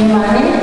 Di mana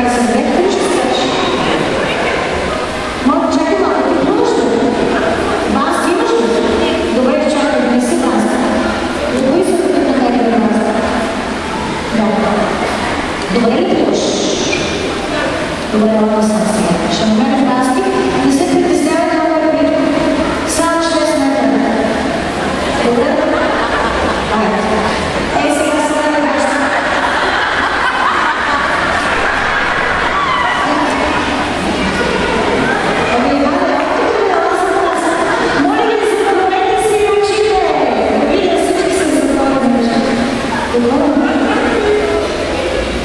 Graças a né?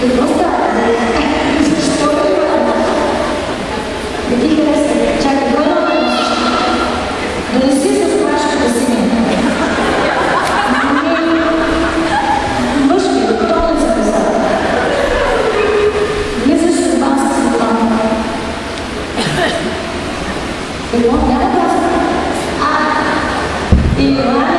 Е, какво става? Защо това? Не ти хареса. Чакай, кой е Да не си с плашката си. Мъжки, готовен за пазара. Влизаш в банска сатана. Едно, да, да, А, и това